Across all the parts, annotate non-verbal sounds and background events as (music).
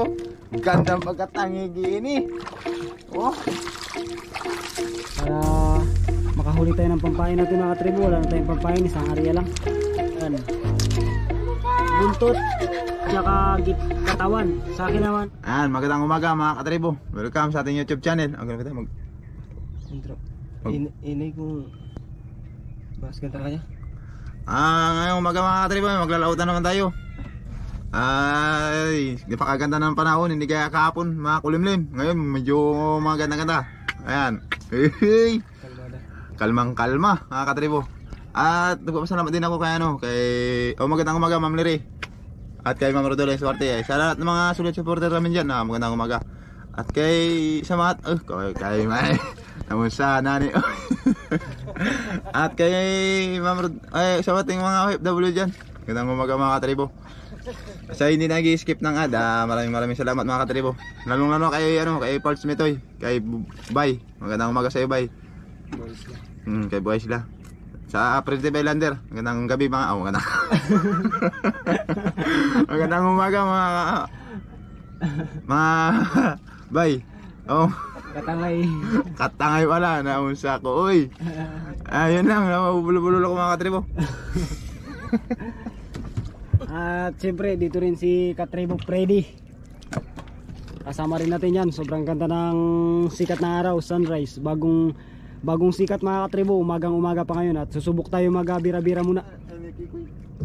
katribo. Gandang pagkatangigi ini. Oh. Para makahuli tayo ng pampain natin mga katribo. Wala na tayong pampain, isang area lang. Yan. Buntot, tsaka katawan. Sa akin naman. Ayan, magandang umaga mga katribo. Welcome sa ating YouTube channel. Ang ganda mag Intro. Mag- In, inay kung mas ganda kanya. Ah, ngayong umaga mga katribo, maglalautan naman tayo. Ay, napakaganda ng panahon, hindi kaya kahapon, mga kulimlim. Ngayon, medyo mga ganda-ganda. Ayan. Hey, kalmang kalma, mga katribo. At nagpapasalamat din ako kay ano, kay oh, magandang umaga, Ma'am Liri. At kay Ma'am Rodole Suarte. Eh. Sa lahat ng mga sulit supporter namin dyan, ah, magandang umaga. At kay sa mga, uh, kay, kay May, (laughs) namun sa nani. (laughs) At kay Ma'am Rod, ay, sa ating mga OFW dyan. Magandang umaga mga katribo. Sa hindi nag-skip ng ad, ah, maraming maraming salamat mga katribo. Lalong lalo kay ano, kay Paul Smitoy, kay Bay. Magandang umaga sa iyo, Bay. Boys. Hmm, kay Boy sila. Sa Pretty Bailander, magandang gabi mga, oh, magandang. (laughs) magandang umaga mga mga (laughs) bay. Oh, Katangay. katangay wala na unsa ko. Uy. Ayun lang, nabubulo-bulo ako mga katribo. (laughs) At siyempre dito rin si Katribo Freddy. Kasama rin natin yan. Sobrang ganda ng sikat na araw, sunrise. Bagong bagong sikat mga Katribo. Umagang umaga pa ngayon. At susubok tayo mag-bira-bira muna.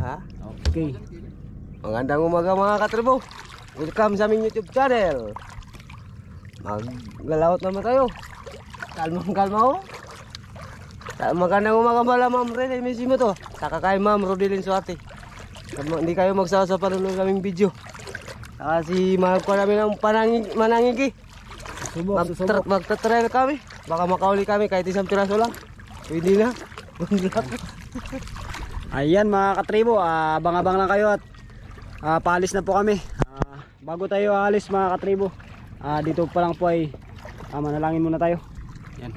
Ha? Okay. Magandang umaga mga katribo. Welcome sa aming YouTube channel. Maglalawot naman tayo. Kalmang kalma. Sa- Magandang umaga pala ma'am Rene. Missy mo to. Saka kay ma'am Rodelin Suarte. Hindi kayo magsawa sa panonood naming video. Saka si mahal ko namin ng panangig, manangigi. Subok. Magtra- Magtatrail kami. Baka makauli kami kahit isang piraso lang. Pwede na. (laughs) Ayan mga Katribo. ah, abang-abang lang kayo at ah, paalis na po kami. Ah, bago tayo aalis mga Katribo. ah, dito pa lang po ay ah, manalangin muna tayo. Yan.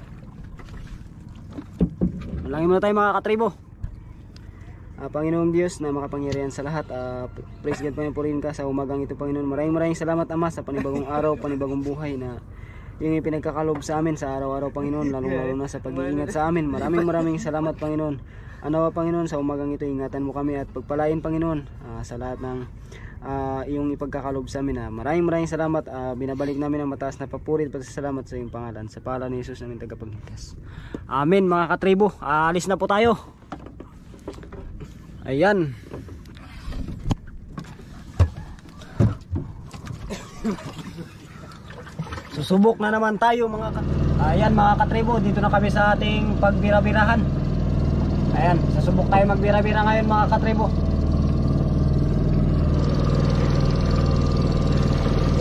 Manalangin muna tayo mga Katribo. Ah, Panginoong Diyos na makapangyarihan sa lahat. ah, praise God po rin ka sa umagang ito Panginoon. Maraming maraming salamat Ama sa panibagong araw, panibagong buhay na yung ipinagkakalob sa amin sa araw-araw Panginoon, lalong-lalo na sa pag-iingat sa amin. Maraming maraming salamat Panginoon. Ba Panginoon sa umagang ito, ingatan mo kami at pagpalain Panginoon ah, sa lahat ng ah, iyong ipagkakalob sa amin. ah. maraming maraming salamat. ah, binabalik namin ang mataas na papuri at pasasalamat sa iyong pangalan. Sa pangalan ni Jesus namin tagapagligtas. Amen mga katribo. Aalis na po tayo. Ayan. Susubok na naman tayo mga kat Ayan mga katribo, dito na kami sa ating pagbira-birahan. Ayan, susubok tayo magbira-bira ngayon mga katribo.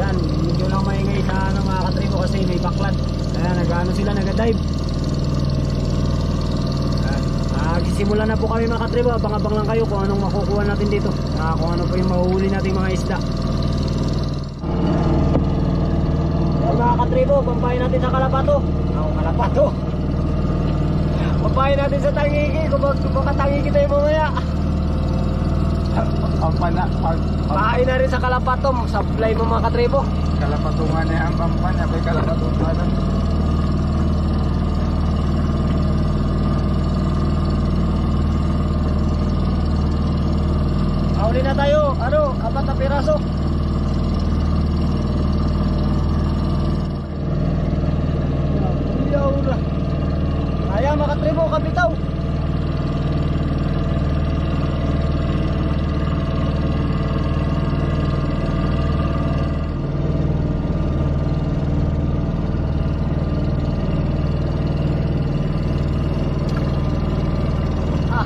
Yan, medyo lang maingay sa ano, mga katribo kasi may baklad. Ayan, nag-ano sila, nag-dive. Ayan. Sisimula na po kami mga katribo. Abang-abang lang kayo kung anong makukuha natin dito. Ah, kung ano po yung mahuhuli nating mga isda. Ayan mga katribo, pampahin natin sa kalapato. Ako kalapato. Pampahin natin sa tangigi. Kung makatangigi tayo mamaya. Ang pana, pag Pahain na rin sa kalapato. Supply mo mga katribo. kalapatungan niya ang kampanya, may kalapatungan. Ahuli na tayo. Ano? Apat na piraso. Yaw na. Kaya mga katribo, kapitaw. Ah.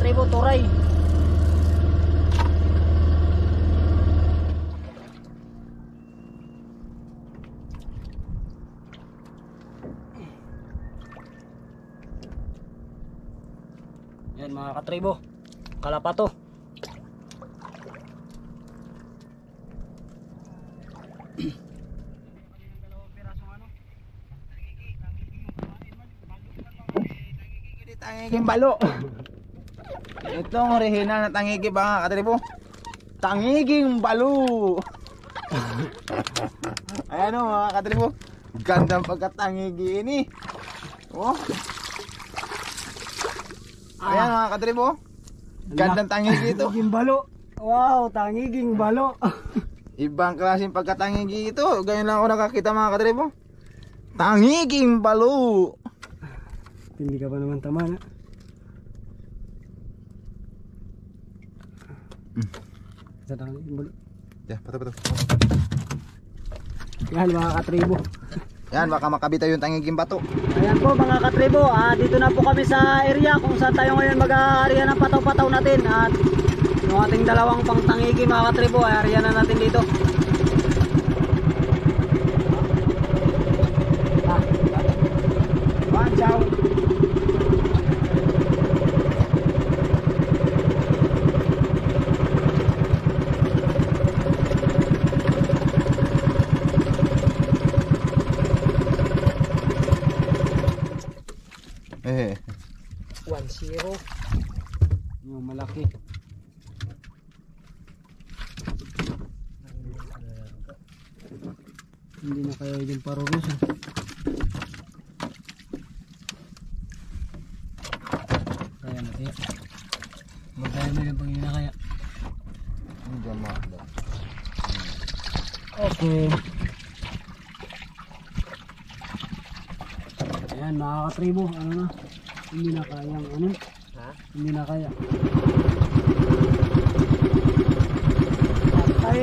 Mga katribo, turay. Yan mga katribo. Kalapato. Tangiging balo. Itong original na tangigi ba nga katribo? Tangiging balo. (laughs) Ayan o mga katribo. Gandang pagkatangigi ini. Oh. Ayan mga katribo. Gandang tangigi ito. Tangiging balo. Wow, tangiging balo. (laughs) Ibang klaseng pagkatangigi ito. Ganyan lang ako nakakita mga katribo. Tangiging balo. Hindi ka pa naman tama na. Sa tangiging balo. Yeah, pato pato. Yan mga katribo. Yan, baka makabitaw yung tangiging bato. Ayan po mga katribo, ah, dito na po kami sa area kung saan tayo ngayon mag-aarya ng pataw-pataw natin at yung ating dalawang pangtangigi mga katribo, ay area na natin dito. 1-0 Yung malaki. Hindi na kaya yung parurus ah. Kaya na kaya. Magkaya na yung pangina kaya. Hindi mo. Okay. Ayan mga katribo Ano na Hindi na kayang ano. Ha? Hindi na kaya. Patay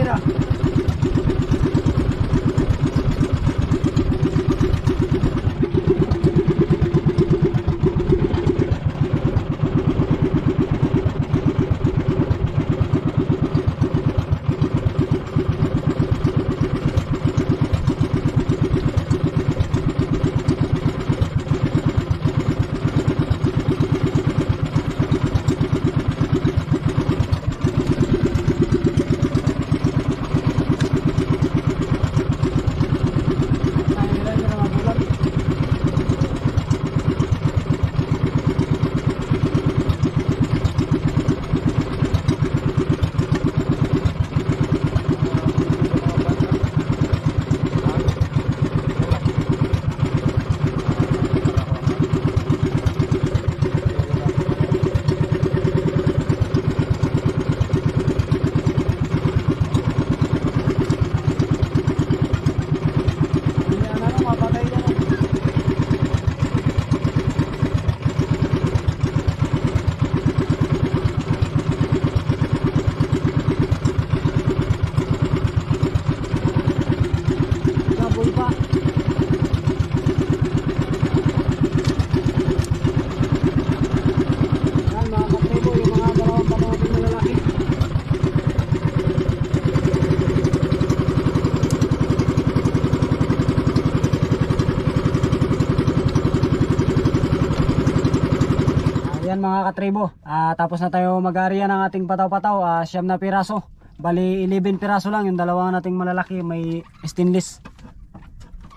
Ayan mga katribo, ah, tapos na tayo mag-area ng ating pataw-pataw, ah, siyam na piraso. Bali 11 piraso lang, yung dalawa nating malalaki may stainless.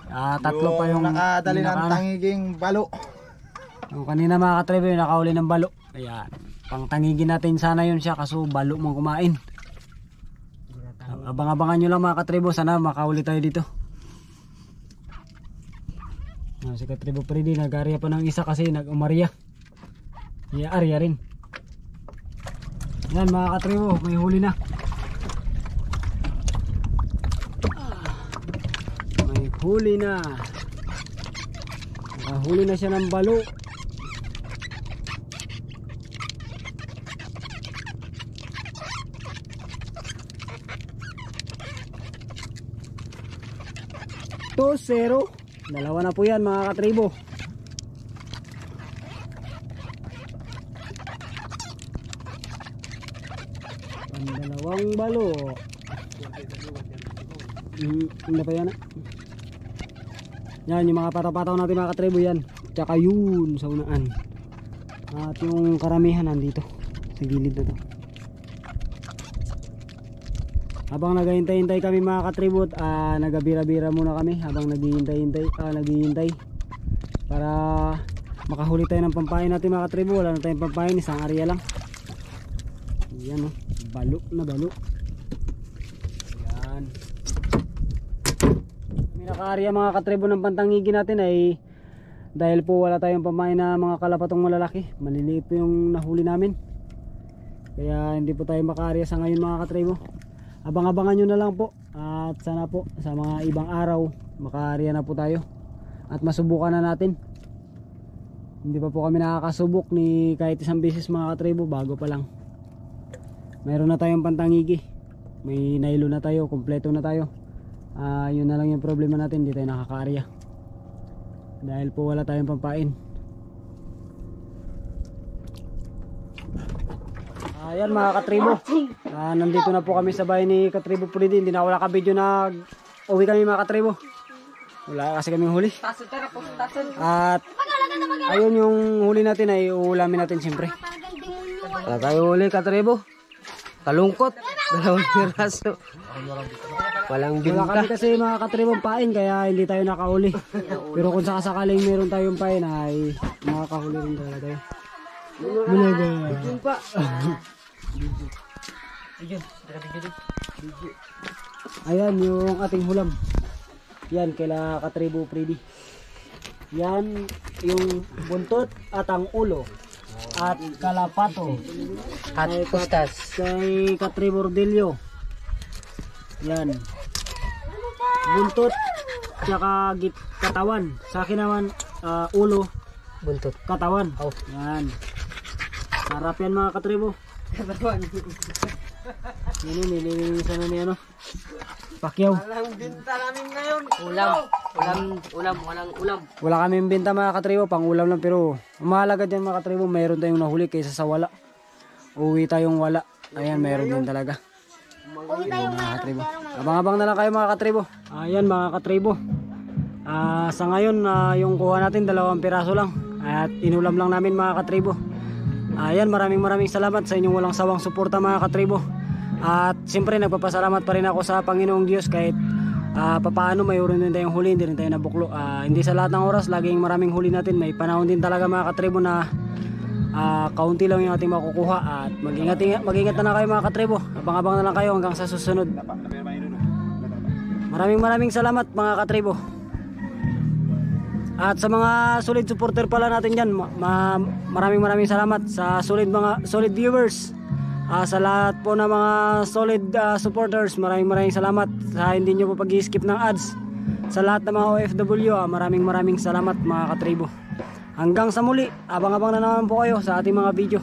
Ah, tatlo pa yung nakadali ng tangiging balo. Yung kanina mga katribo, yung nakauli ng balo. Ayan, pang tangigin natin sana yun siya kaso balo mong kumain. Abang-abangan nyo lang mga katribo, sana makauli tayo dito. Ah, si katribo Freddy, nag-area pa ng isa kasi nag-umarya. I-area rin. Yan mga katribo, may huli na. Ah, May huli na. Nakahuli na siya ng balo. Two zero. Dalawa na po yan mga katribo. Ang dalawang balok. Mm, hindi pa yan ah. Yan, yung mga patapataw natin mga katribo yan. Tsaka yun sa unaan. At yung karamihan nandito. Sa gilid na to. Habang naghihintay-hintay kami mga katribot, ah, nagabira-bira muna kami habang naghihintay-hintay, ah, naghihintay para makahuli tayo ng pampain natin mga katribo. Wala na tayong pampain, isang area lang. Yan oh, balo na balo. Yan. May naka-area mga katribo ng pantangigi natin ay dahil po wala tayong pamain na mga kalapatong malalaki. Maliliit po yung nahuli namin. Kaya hindi po tayo maka-area sa ngayon mga katribo. Abang-abangan nyo na lang po. At sana po sa mga ibang araw maka-area na po tayo. At masubukan na natin. Hindi pa po kami nakakasubok ni kahit isang beses mga katribo bago pa lang. Mayroon na tayong pantangigi. May nailo na tayo, kompleto na tayo. Ah, yun na lang yung problema natin, hindi tayo nakaka-area. Dahil po wala tayong pampain. Ayan mga katribo. Ah, nandito na po kami sa bahay ni Katribo Pulidi. Hindi na wala ka video na uwi kami mga katribo. Wala kasi kaming huli. At ayun yung huli natin ay uulamin natin siyempre. Wala tayo uli katribo. Kalungkot. Dalawang (laughs) piraso. Walang Wala binta. kami kasi mga katribong pain kaya hindi tayo nakauli. Pero kung sakasakaling meron tayong pain ay makakahuli rin talaga tayo. Bulaga. pa. Ayan yung ating hulam. Yan kaila katribo Freddy. Yan yung buntot at ang ulo. At kalapato. At kustas. Kay katribo Rodelio. Yan. Buntot tsaka git katawan. Sa akin naman ah, ulo Buntot. katawan. Oh. Yan. Sarap yan mga katribo. Yan yun, nililinisan na ni ano. Pakyaw. Walang binta namin ngayon. Ulam. Ulam. Ulam. Walang ulam. Wala kaming benta mga katribo, pang ulam lang pero mahalaga dyan mga katribo, mayroon tayong nahuli kaysa sa wala. Uwi tayong wala. Ayan, mayroon din talaga. Yung mga katribo. Abang-abang na lang kayo mga katribo. Ayan mga katribo. Ah, sa ngayon, ah, yung kuha natin dalawang piraso lang. At inulam lang namin mga katribo. Ayan, maraming maraming salamat sa inyong walang sawang suporta mga katribo. At siyempre nagpapasalamat pa rin ako sa Panginoong Diyos kahit ah, papaano mayroon din tayong huli, hindi rin tayo nabuklo. Ah, hindi sa lahat ng oras, laging maraming huli natin. May panahon din talaga mga katribo na ah, kaunti lang yung ating makukuha. At mag-ingat, mag-ingat na lang kayo mga katribo. Abang-abang na lang kayo hanggang sa susunod. Maraming maraming salamat mga katribo. At sa mga solid supporter pala natin dyan, ma- ma- maraming maraming salamat sa solid mga solid viewers. Ah, sa lahat po ng mga solid ah, supporters, maraming maraming salamat sa hindi nyo po pag-skip ng ads. Sa lahat ng mga OFW, maraming maraming salamat mga katribo. Hanggang sa muli, abang-abang na naman po kayo sa ating mga video.